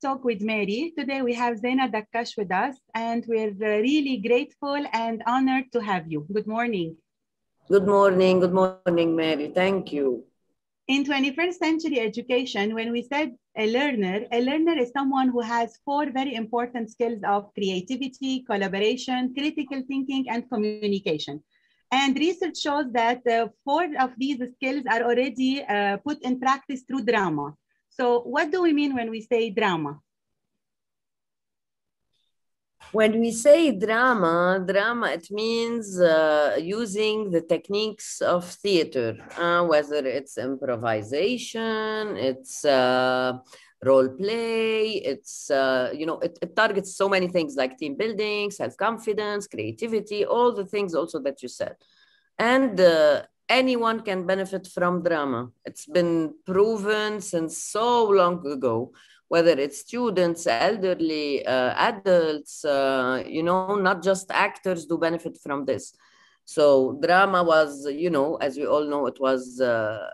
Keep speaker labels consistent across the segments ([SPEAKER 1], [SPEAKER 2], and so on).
[SPEAKER 1] Talk with Mary. Today we have Zeina Daccache with us, and we're uh, really grateful and honored to have you. Good morning.
[SPEAKER 2] Good morning. Good morning, Mary. Thank you.
[SPEAKER 1] In 21st century education, when we said a learner, a learner is someone who has four very important skills of creativity, collaboration, critical thinking, and communication. And research shows that uh, four of these skills are already uh, put in practice through drama. So what do we mean when we say drama?
[SPEAKER 2] When we say drama, drama, it means uh, using the techniques of theater, uh, whether it's improvisation, it's uh, role play, it's, uh, you know, it, it, targets so many things like team building, self-confidence, creativity, all the things also that you said. And uh, anyone can benefit from drama. It's been proven since so long ago, whether it's students, elderly, uh, adults, uh, you know, not just actors do benefit from this. So drama was, you know, as we all know, it was uh,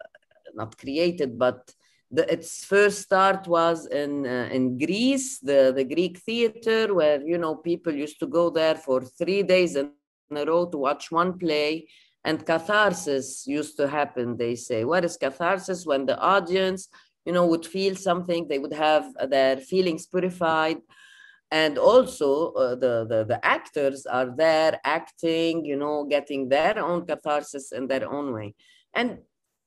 [SPEAKER 2] not created, but the, its first start was in uh, in Greece, the, the Greek theater, where you know people used to go there for three days in a row to watch one play and catharsis used to happen they say. What is catharsis? When the audience you know would feel something they would have their feelings purified. And also uh, the, the the actors are there acting you know getting their own catharsis in their own way. And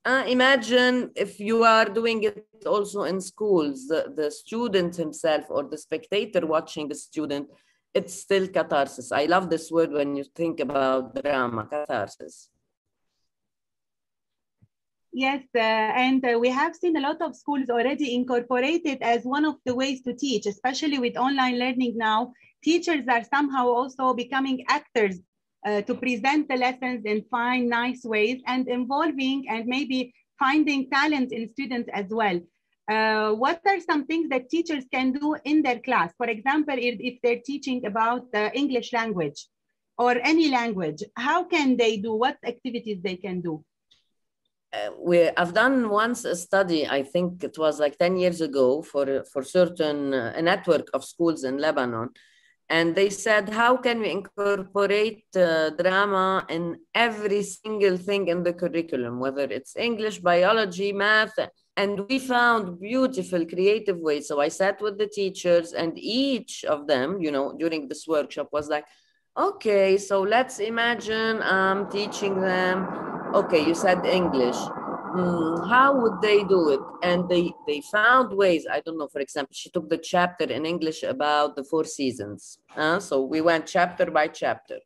[SPEAKER 2] uh, imagine if you are doing it also in schools the, the student himself or the spectator watching the student it's still catharsis. I love this word when you think about drama, catharsis.
[SPEAKER 1] Yes, uh, and uh, we have seen a lot of schools already incorporate it as one of the ways to teach, especially with online learning now. Teachers are somehow also becoming actors uh, to present the lessons in fine, nice ways and involving and maybe finding talent in students as well uh, what are some things that teachers can do in their class? For example, if, if they're teaching about the English language or any language, how can they do, what activities they can do?
[SPEAKER 2] Uh, we, I've done once a study, I think it was like 10 years ago for, for certain, uh, a network of schools in Lebanon. And they said, how can we incorporate uh, drama in every single thing in the curriculum, whether it's English, biology, math, and we found beautiful creative ways. So i sat with the teachers and each of them you know during this workshop was like okay so let's imagine i'm teaching them okay you said english. Mm, how would they do it? And they they found ways. I don't know for example she took the chapter in english about the four seasons uh, so we went chapter by chapter.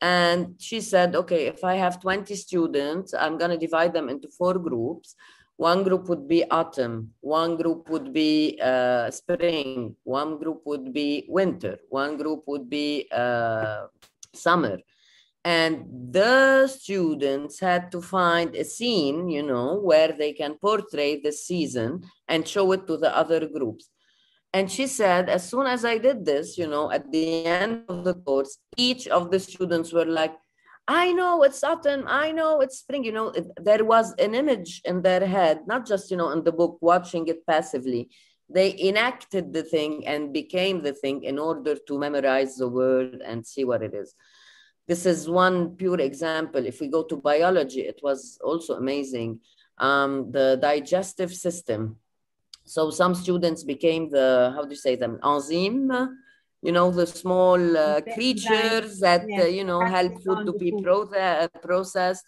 [SPEAKER 2] And she said okay if i have 20 students i'm going to divide them into four groups one group would be autumn, one group would be uh, spring, one group would be winter, one group would be uh, summer. And the students had to find a scene, you know, where they can portray the season and show it to the other groups. And she said, as soon as I did this, you know, at the end of the course, each of the students were like, I know it's autumn, I know it's spring. You know, it, there was an image in their head, not just, you know, in the book, watching it passively. They enacted the thing and became the thing in order to memorize the word and see what it is. This is one pure example. If we go to biology, it was also amazing. Um, the digestive system. So some students became the, how do you say them, enzyme you know the small uh, creatures that uh, you know help food to be pro uh, processed.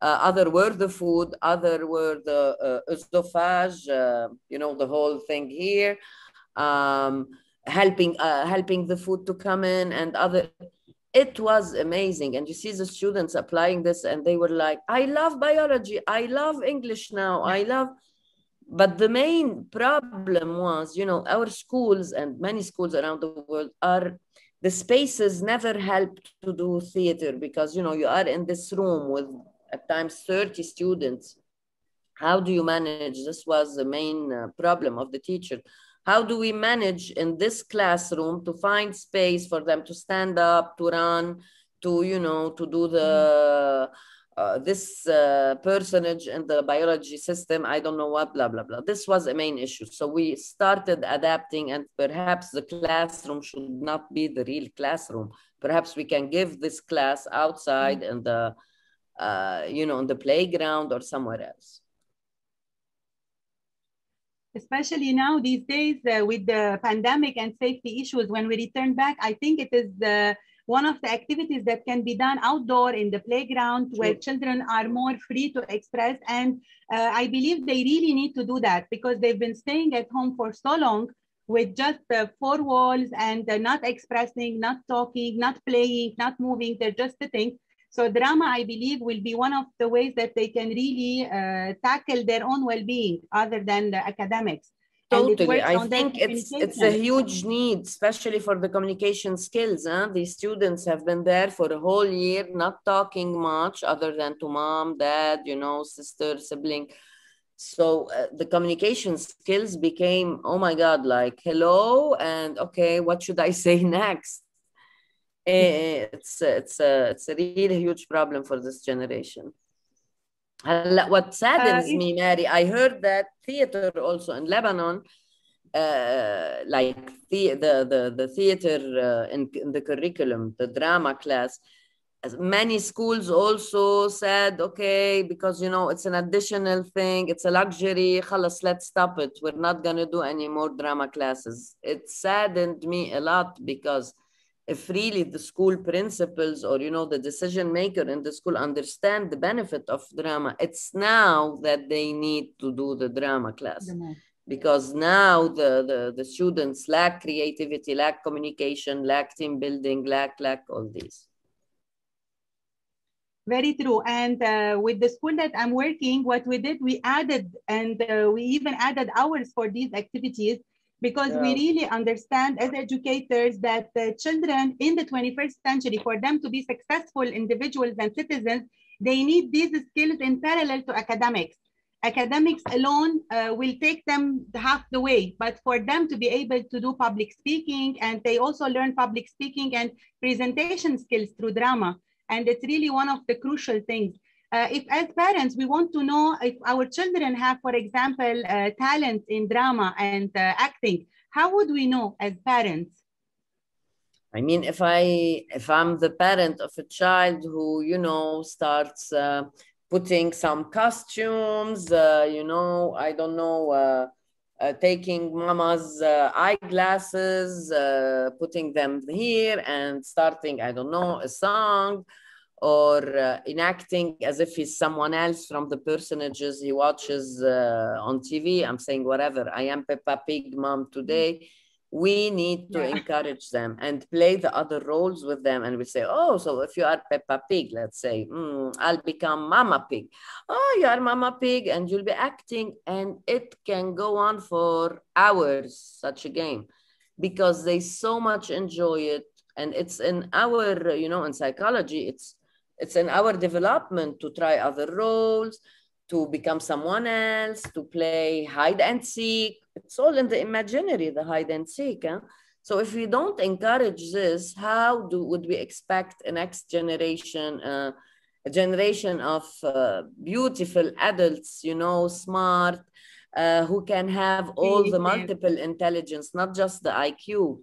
[SPEAKER 2] Uh, other were the food other were the uh, uh, you know the whole thing here. Um, helping helping the food to come in and other it was amazing. And you see the students applying this and they were like i love biology. I love english now. I love but the main problem was, you know, our schools and many schools around the world are the spaces never help to do theater because you know you are in this room with at times 30 students. How do you manage? This was the main uh, problem of the teacher. How do we manage in this classroom to find space for them to stand up to run to you know to do the uh, this uh, personage in the biology system, I don't know what, blah, blah, blah. This was a main issue. So we started adapting and perhaps the classroom should not be the real classroom. Perhaps we can give this class outside in the, uh, you know, in the playground or somewhere else.
[SPEAKER 1] Especially now these days uh, with the pandemic and safety issues, when we return back, I think it is the one of the activities that can be done outdoor in the playground where children are more free to express. And uh, I believe they really need to do that because they've been staying at home for so long with just uh, four walls and uh, not expressing, not talking, not playing, not moving, they're just sitting. So drama, I believe, will be one of the ways that they can really uh, tackle their own well-being other than the academics.
[SPEAKER 2] Totally. I think it's it's a huge need, especially for the communication skills. Huh? These students have been there for a whole year, not talking much other than to mom, dad, you know, sister, sibling. So uh, the communication skills became, oh my God, like hello and okay, what should I say next? Eh, it's it's a it's a really huge problem for this generation. What saddens uh, me, Mary, I heard that theater also in Lebanon, uh, like the, the, the, the theater uh, in, in, the curriculum, the drama class, As many schools also said, okay, because, you know, it's an additional thing, it's a luxury, khalas, let's stop it. We're not going to do any more drama classes. It saddened me a lot because if really the school principals or you know the decision maker in the school understand the benefit of drama it's now that they need to do the drama class. Because now the, the the students lack creativity lack communication lack team building lack lack all these.
[SPEAKER 1] Very true. And uh, with the school that i'm working what we did we added and uh, we even added hours for these activities because yeah. we really understand as educators that the children in the 21st century, for them to be successful individuals and citizens, they need these skills in parallel to academics. Academics alone uh, will take them half the way, but for them to be able to do public speaking, and they also learn public speaking and presentation skills through drama. And it's really one of the crucial things. Uh, if as parents, we want to know if our children have, for example, uh, talent in drama and uh, acting, how would we know as parents?
[SPEAKER 2] I mean, if I if I'm the parent of a child who you know starts uh, putting some costumes, uh, you know, I don't know, uh, taking mama's eyeglasses, putting them here, and starting, I don't know, a song or uh, enacting as if he's someone else from the personages he watches uh, on TV. I'm saying whatever. I am Peppa Pig mom today. We need to yeah. encourage them and play the other roles with them. And we say, oh, so if you are Peppa Pig, let's say, mm, I'll become Mama Pig. Oh, you are Mama Pig, and you'll be acting, and it can go on for hours. Such a game, because they so much enjoy it and it's in our you know in psychology it's it's in our development to try other roles, to become someone else, to play hide and seek. It's all in the imaginary, the hide and seek. Huh? So if we don't encourage this, how do would we expect a next generation, uh, a generation of uh, beautiful adults, you know, smart, uh, who can have all the multiple intelligence, not just the IQ,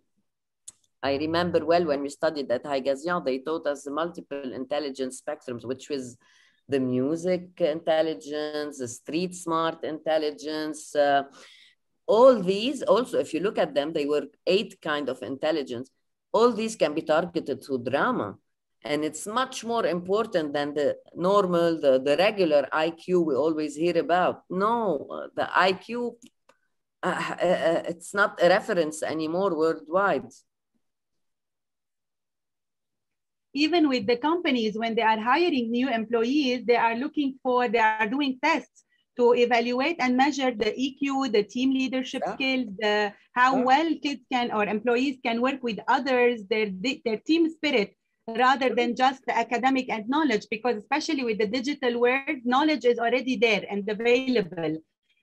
[SPEAKER 2] I remember well when we studied at Haigazian, they taught us the multiple intelligence spectrums, which was the music intelligence, the street smart intelligence. Uh, all these also, if you look at them, they were eight kind of intelligence. All these can be targeted to drama. And it's much more important than the normal, the, the regular IQ we always hear about. No, the IQ, uh, uh, uh, it's not a reference anymore worldwide.
[SPEAKER 1] Even with the companies, when they are hiring new employees, they are looking for, they are doing tests to evaluate and measure the EQ, the team leadership yeah. skills, the, how yeah. well kids can or employees can work with others, their, their team spirit, rather than just the academic and knowledge, because especially with the digital world, knowledge is already there and available.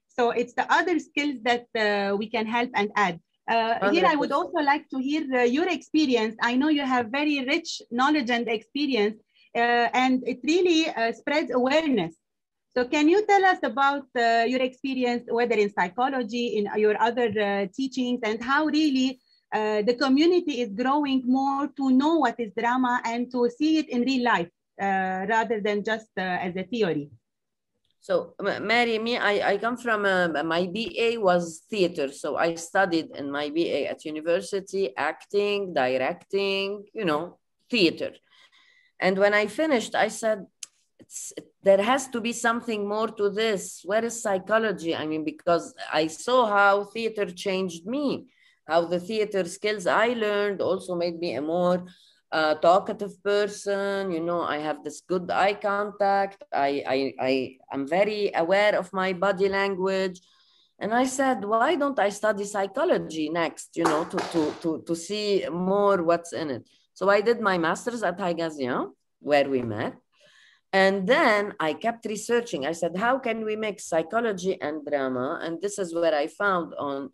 [SPEAKER 1] So it's the other skills that uh, we can help and add. Uh, here, I would also like to hear uh, your experience. I know you have very rich knowledge and experience and it really spreads awareness. So can you tell us about your experience, whether in psychology, in your other teachings, and how really uh, the community is growing more to know what is drama and to see it in real life uh, rather than just uh, as a theory.
[SPEAKER 2] So Mary, me, I, I come from, uh, a, my BA was theater. So I studied in my BA at university, acting, directing, you know, theater. And when I finished, I said, there has to be something more to this. Where is psychology? I mean, because I saw how theater changed me how the theater skills I learned also made me a more uh, talkative person. You know, I have this good eye contact. I, I, I am very aware of my body language. And I said, why don't I study psychology next, you know, to, to, to, to see more what's in it. So I did my master's at Haigazian, where we met. And then I kept researching. I said, how can we mix psychology and drama? And this is where I found on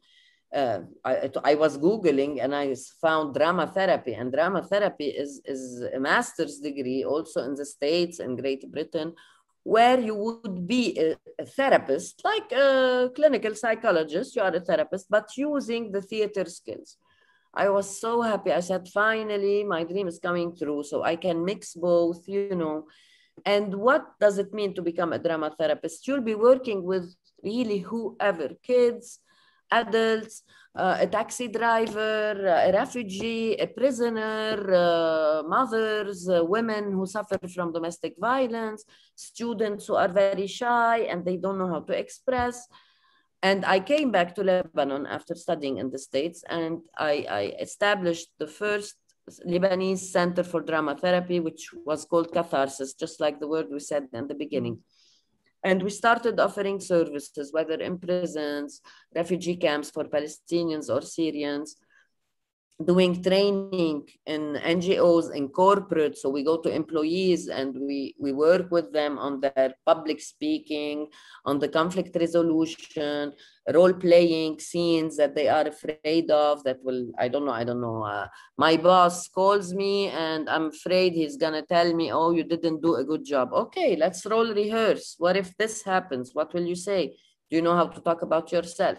[SPEAKER 2] uh, I, I, was Googling and I found drama therapy. And drama therapy is, is a master's degree also in the States and Great Britain, where you would be a, a, therapist, like a clinical psychologist, you are a therapist, but using the theater skills. I was so happy. I said, finally, my dream is coming true. So I can mix both, you know. And what does it mean to become a drama therapist? You'll be working with really whoever, kids, adults, uh, a taxi driver, a refugee, a prisoner, uh, mothers, uh, women who suffer from domestic violence, students who are very shy and they don't know how to express. And I came back to Lebanon after studying in the States and I, I established the first Lebanese Center for Drama Therapy, which was called Catharsis, just like the word we said in the beginning. And we started offering services, whether in prisons, refugee camps for Palestinians or Syrians, doing training in NGOs and corporate. So we go to employees and we, we work with them on their public speaking, on the conflict resolution, role playing scenes that they are afraid of that will, I don't know, I don't know. Uh, my boss calls me and I'm afraid he's to tell me, oh, you didn't do a good job. Okay, let's role rehearse. What if this happens? What will you say? Do you know how to talk about yourself?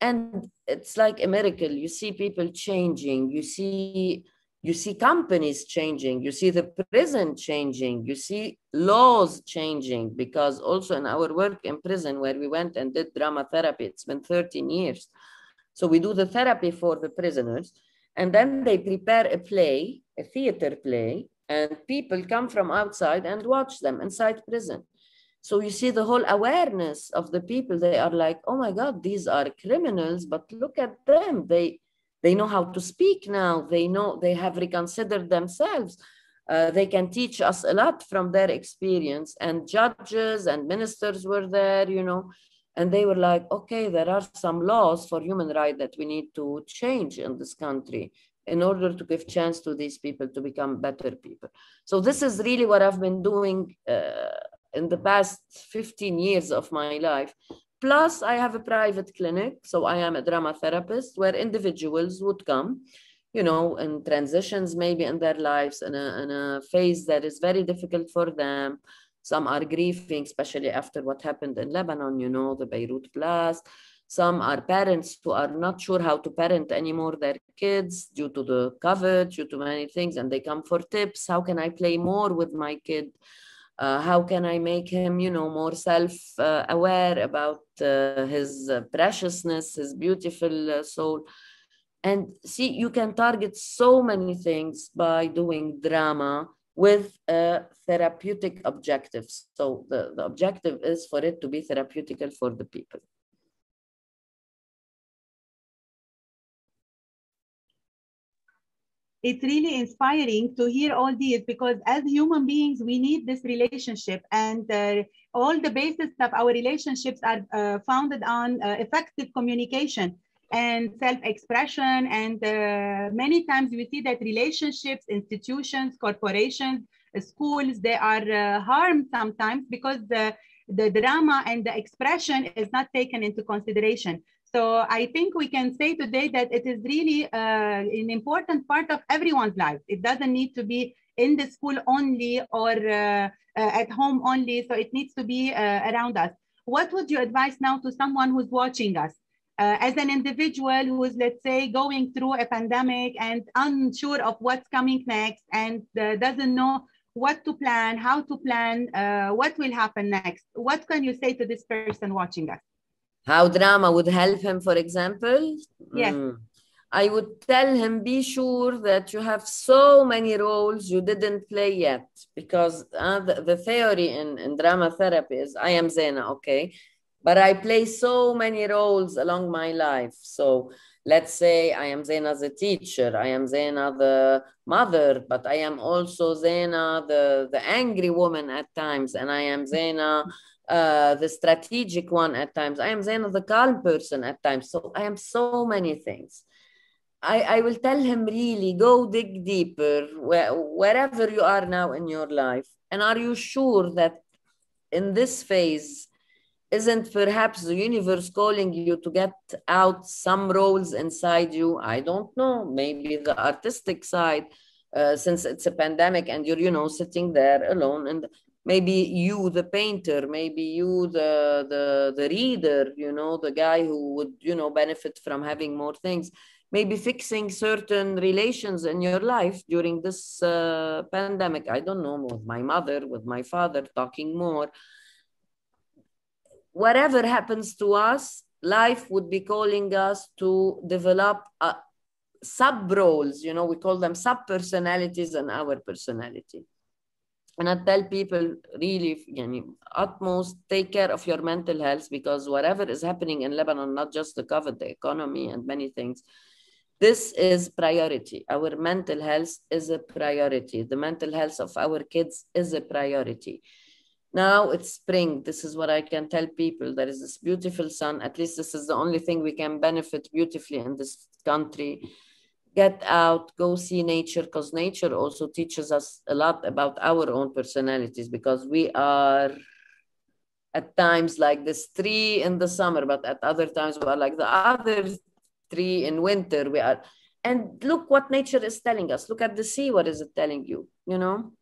[SPEAKER 2] And it's like a miracle. You see people changing. You see you see companies changing. You see the prison changing. You see laws changing because also in our work in prison where we went and did drama therapy it's been 13 years. So we do the therapy for the prisoners and then they prepare a play a theater play and people come from outside and watch them inside prison so you see the whole awareness of the people. They are like, oh my God, these are criminals, but look at them. They they know how to speak now. They know they have reconsidered themselves. Uh, they can teach us a lot from their experience. And judges and ministers were there, you know, and they were like, okay, there are some laws for human rights that we need to change in this country in order to give chance to these people to become better people. So this is really what I've been doing uh, in the past 15 years of my life. Plus, I have a private clinic. So I am a drama therapist where individuals would come, you know, in transitions maybe in their lives, in a, in a phase that is very difficult for them. Some are grieving, especially after what happened in Lebanon, you know, the Beirut blast. Some are parents who are not sure how to parent anymore their kids due to the COVID, due to many things, and they come for tips. How can I play more with my kid? Uh, how can I make him, you know, more self-aware uh, about uh, his uh, preciousness, his beautiful uh, soul? And see, you can target so many things by doing drama with a therapeutic objectives. So the, the objective is for it to be therapeutical for the people.
[SPEAKER 1] It's really inspiring to hear all these because as human beings we need this relationship and uh, all the basis of our relationships are uh, founded on uh, effective communication and self-expression and uh, many times we see that relationships institutions corporations schools they are uh, harmed sometimes because the the drama and the expression is not taken into consideration So I think we can say today that it is really uh, an important part of everyone's life. It doesn't need to be in the school only or uh, uh, at home only. So it needs to be uh, around us. What would you advise now to someone who's watching us? Uh, as an individual who is, let's say, going through a pandemic and unsure of what's coming next and uh, doesn't know what to plan, how to plan, what will happen next, what can you say to this person watching us?
[SPEAKER 2] How drama would help him, for example?
[SPEAKER 1] Yes. Mm.
[SPEAKER 2] I would tell him, be sure that you have so many roles you didn't play yet. Because uh, the, the, theory in, in drama therapy is I am Zeina, okay? But I play so many roles along my life. So let's say I am Zeina the teacher, I am Zeina the mother, but I am also Zeina the, the angry woman at times, and I am Zeina uh, the strategic one at times. I am Zain the calm person at times. So I am so many things. I, I will tell him really go dig deeper where, wherever you are now in your life. And are you sure that in this phase, isn't perhaps the universe calling you to get out some roles inside you? I don't know. Maybe the artistic side, uh, since it's a pandemic and you're, you know, sitting there alone. And maybe you the painter maybe you the the the reader you know the guy who would you know benefit from having more things. Maybe fixing certain relations in your life during this uh, pandemic. I don't know with my mother with my father talking more. Whatever happens to us life would be calling us to develop uh, sub roles you know we call them sub personalities and our personality and I tell people really, yani, utmost take care of your mental health because whatever is happening in Lebanon, not just the COVID, the economy and many things, this is priority. Our mental health is a priority. The mental health of our kids is a priority. Now it's spring. This is what I can tell people. There is this beautiful sun. At least this is the only thing we can benefit beautifully in this country get out, go see nature, because nature also teaches us a lot about our own personalities because we are at times like this tree in the summer, but at other times we are like the other tree in winter. We are, and look what nature is telling us. Look at the sea. What is it telling you? You know.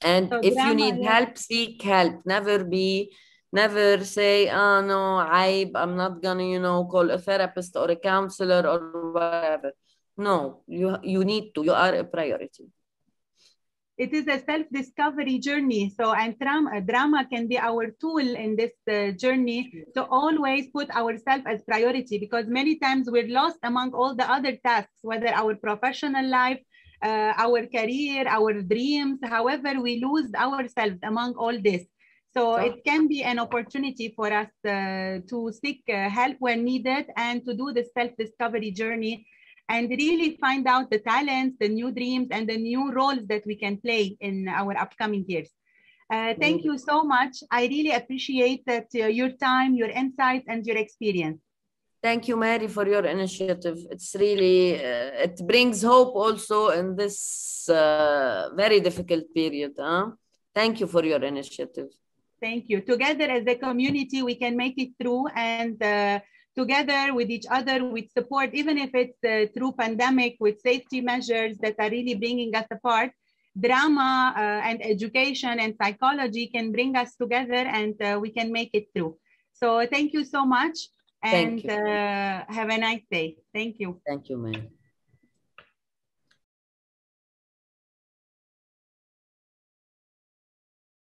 [SPEAKER 2] And so if you need yeah. help, seek help. Never be, never say, "Oh no, I, I'm not gonna," you know, call a therapist or a counselor or whatever no, you, you need to, you are a priority.
[SPEAKER 1] It is a self-discovery journey. So, and drama, drama can be our tool in this uh, journey to always put ourselves as priority because many times we're lost among all the other tasks, whether our professional life, uh, our career, our dreams, however, we lose ourselves among all this. So, so it can be an opportunity for us uh, to seek uh, help when needed and to do the self-discovery journey and really find out the talents, the new dreams, and the new roles that we can play in our upcoming years. Uh, thank you so much. I really appreciate that uh, your time, your insights, and your experience.
[SPEAKER 2] Thank you, Mary, for your initiative. It's really, uh, it brings hope also in this uh, very difficult period. Huh? Thank you for your initiative.
[SPEAKER 1] Thank you. Together as a community, we can make it through and uh, together with each other with support, even if it's uh, through pandemic with safety measures that are really bringing us apart, drama uh, and education and psychology can bring us together and uh, we can make it through. So thank you so much and uh, have a nice day. Thank you.
[SPEAKER 2] Thank you, man.